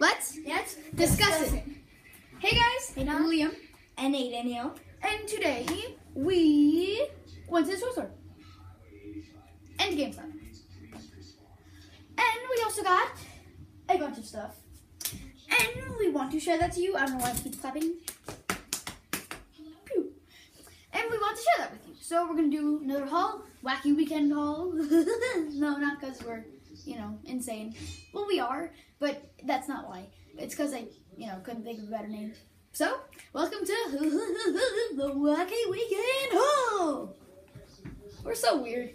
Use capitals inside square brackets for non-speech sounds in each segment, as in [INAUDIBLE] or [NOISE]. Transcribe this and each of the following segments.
Let's Let's discuss it. Hey guys, Hey, I'm Liam, And Aidan here. and today we went to the toy store and GameStop, and we also got a bunch of stuff, and we want to share that to you. I don't know why I keep clapping. Pew. And we want to share that with you. So we're gonna do another haul, wacky weekend haul. [LAUGHS] no, not because we're, you know, insane. Well, we are, but that's not why. It's because I, you know, couldn't think of a better name. So, welcome to [LAUGHS] the Wacky Weekend Haul. We're so weird.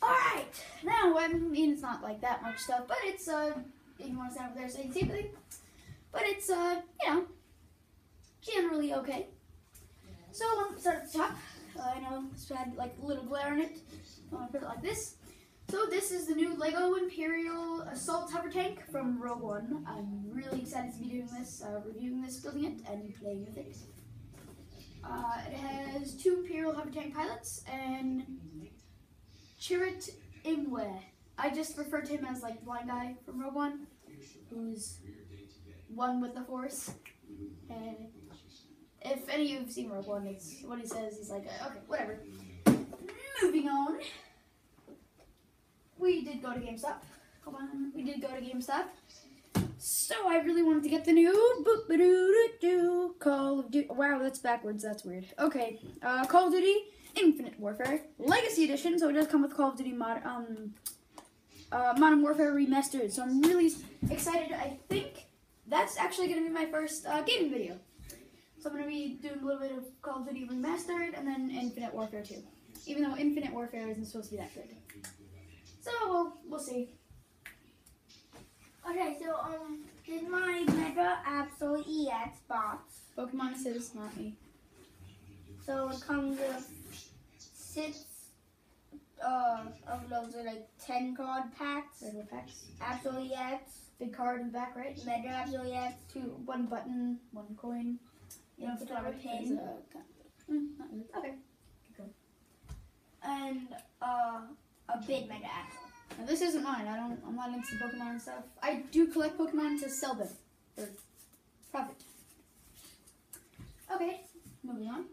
All right, now I mean it's not like that much stuff, but it's uh, if you want to stand over there so you can see. But it's uh, you know, generally okay. So um, start at the top. Uh, I know this had like a little glare on it. I'm gonna put it like this. So this is the new Lego Imperial Assault Hover Tank from Rogue One. I'm really excited to be doing this, uh, reviewing this, building it, and playing with it. Uh, it has two Imperial Hover Tank pilots and Chirrut Imwe. I just refer to him as like blind guy from Rogue One, who's one with the Force. And if any of you have seen Rogue One, it's what he says. He's like, okay, whatever. Moving on. We did go to GameStop. Hold on. We did go to GameStop. So I really wanted to get the new Call of Duty. Wow, that's backwards. That's weird. Okay. Uh, Call of Duty Infinite Warfare Legacy Edition. So it does come with Call of Duty mod, um, uh, Modern Warfare Remastered. So I'm really excited. I think that's actually going to be my first uh, gaming video. So I'm going to be doing a little bit of Call of Duty Remastered and then Infinite Warfare 2. Even though Infinite Warfare isn't supposed to be that good. So we'll, we'll see. Okay, so um, is my Mega Absol EX box. Pokemon says his, not me. So it comes with six uh, of those are like 10 card packs. Regular packs. Absol EX, Big card in the back, right? Mega Absol EX, Two, one button, one coin. you know, put on a pin, a- mm, really. Okay. and uh, a big Mega Absol. Now this isn't mine. I don't. I'm not into Pokemon and stuff. I do collect Pokemon to sell them for profit. Okay, moving on.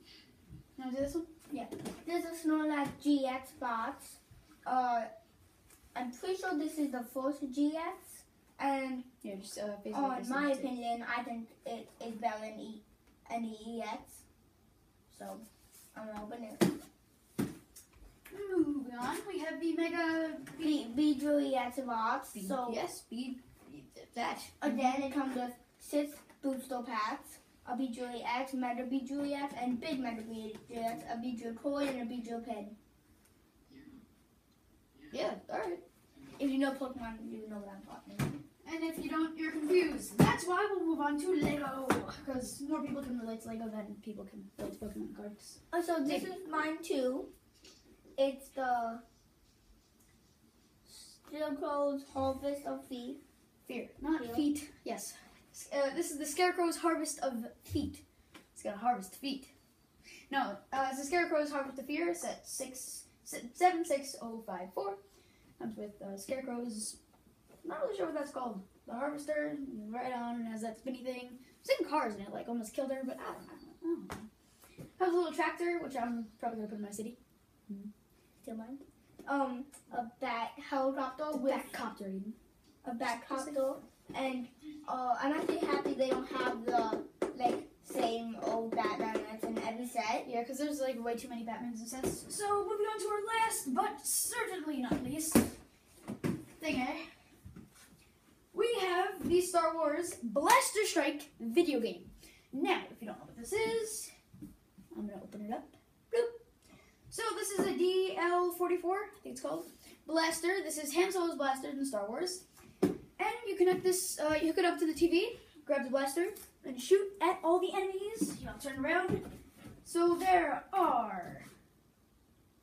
Now do this one. Yeah, this is a Snorlax GX box. Uh, I'm pretty sure this is the first GX, and Yeah, just uh, basically. Oh, in my one, too. opinion, I think it is better than E the EX. So I'm gonna open it. Moving on, we have the Mega B EX box. B. So yes, B. That. again, it comes with six booster packs. A B EX, Mega B EX, and Big Mega B EX, a Beedrill toy, and a Beedrill pen. Yeah. All right. If you know Pokemon, you know what I'm talking about. And if you don't, you're confused. That's why we'll move on to Lego, because more people can relate to Lego than people can relate to Pokemon cards. Oh, so this is mine too. It's the Clothes Harvest of feet. Fear, not Fear. feet. Yes. Uh, this is the Scarecrow's Harvest of Feet. It's gonna harvest feet. No, uh, it's the Scarecrow's Harvest of Fear. Set six se- seven six oh five four. Comes with uh, Scarecrow's. Not really sure what that's called. The Harvester. Right on and has that spinny thing. Same cars in it, like almost killed her, but I don't know. I don't know. Has a little tractor, which I'm probably gonna put in my city. Still mine. Um, a bat helicopter with Back copter a bat helicopter, and uh, I'm actually happy they don't have the like same old Batman that's in every set. Yeah, because there's like way too many Batmans and sets. So moving on to our last, but certainly not least, thing, eh? We have the Star Wars Blaster Strike video game. Now, if you don't know what this is, I'm gonna open it up. Bloop. So this is a DL44, I think it's called. Blaster. This is Han Solo's blaster in Star Wars. And you connect this, uh, you hook it up to the TV, grab the blaster, and shoot at all the enemies. You know, turn around. So there are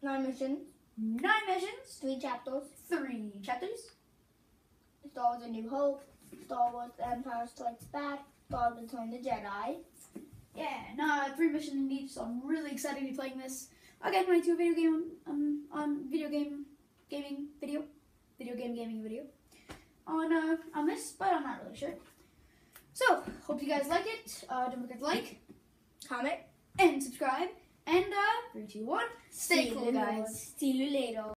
Nine missions, nine missions, three chapters. three chapters. Star Wars: A New Hope, Star Wars: The Empire Strikes Back, Star Wars: Return of the Jedi. Yeah, no, three missions in each, so I'm really excited to be playing this. Again, my two video game um, on video game gaming video, video game gaming video on uh, on this, but I'm not really sure. So, hope you guys like it. Uh, don't forget to like Comment. and subscribe. And uh, three, two, one. Stay See cool, guys. See you later.